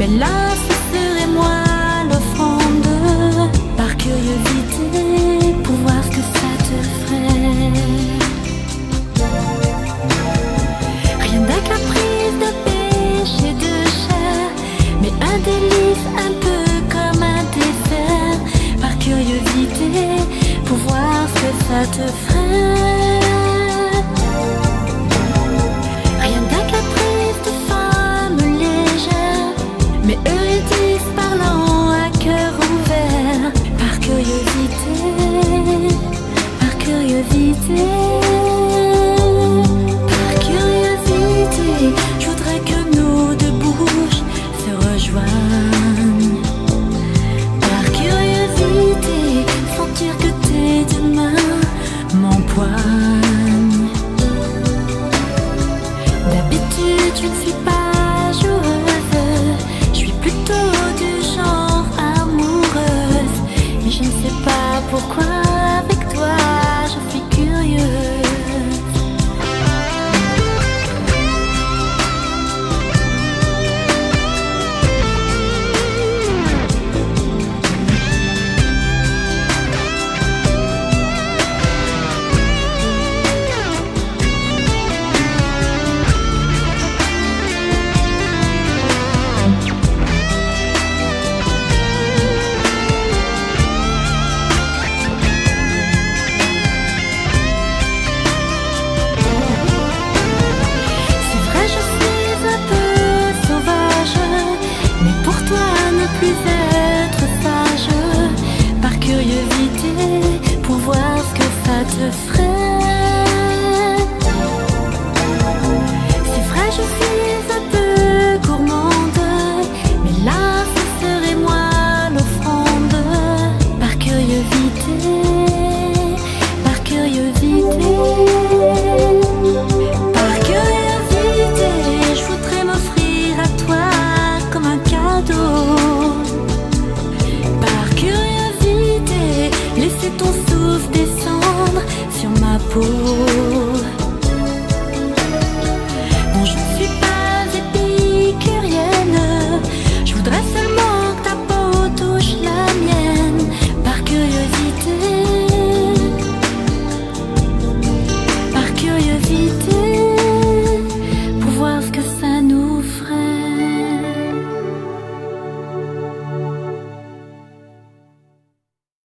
Mais là, ce serait moi l'offrande, par curiosité, pour voir ce que ça te ferait. Rien d'un caprice de pêche et de chair, mais un délice un peu comme un dessert, par curiosité, pour voir ce que ça te ferait. Par curiosité, je voudrais que nos deux bouches se rejoignent. Par curiosité, sentir que tes deux mains m'empoignent. D'habitude, je ne suis pas. Par curieuse invité, je voudrais m'offrir à toi comme un cadeau. Par curieuse invité, laissez ton souffle descendre sur ma peau.